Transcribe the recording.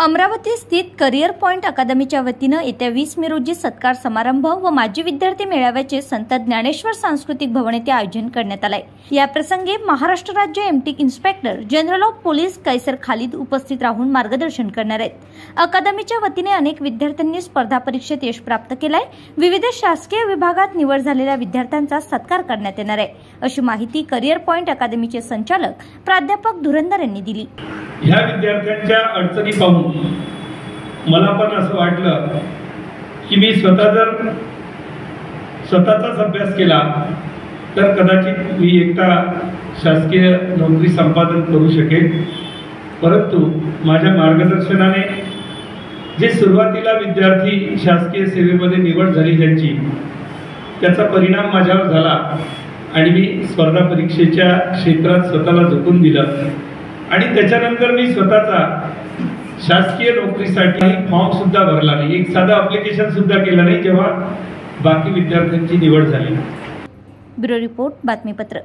अमरावती स्थित career point अकादमीच्या वतीनं येत्या वीस मे रोजी सत्कार समारंभ व माजी विद्यार्थी मेळाव्याचे संत ज्ञानेश्वर सांस्कृतिक भवन येथे आयोजन करण्यात आलंय. याप्रसंगी महाराष्ट्र राज्य एमटीक inspector general of police Qaiser Khalid उपस्थित राहून मार्गदर्शन करणार आहेत. अकादमीच्या वतीने अनेक विद्यार्थ्यांनी स्पर्धा परीक्षेत यश प्राप्त केलंय. विविध शासकीय विभागात निवड झालेल्या विद्यार्थ्यांचा सत्कार करण्यात येणार आहे. अशी माहिती करिअर पॉइंट अकादमीचे संचालक प्राध्यापक धुरंदर यांनी दिली. ह्या विद्यार्थ्यांच्या अडचणी पाहून मला पण असं वाटलं की मी स्वतः जर स्वतःचाच अभ्यास केला तर कदाचित मी एकटा शासकीय नोकरी संपादन करू शकेन. परंतु माझ्या मार्गदर्शनाने जे सुरुवातीला विद्यार्थी शासकीय सेवेमध्ये निवड झाली त्यांची त्याचा परिणाम माझ्यावर झाला आणि मी स्पर्धा परीक्षेच्या क्षेत्रात स्वतःला झोकून दिलं. आणि त्याच्यानंतर मी स्वतःचा शासकीय नोकरीसाठी फॉर्म सुद्धा भरला नाही. एक साधं अप्लिकेशन सुद्धा केलं नाही जेव्हा बाकी विद्यार्थ्यांची निवड झाली. ब्युरो रिपोर्ट बातमीपत्र.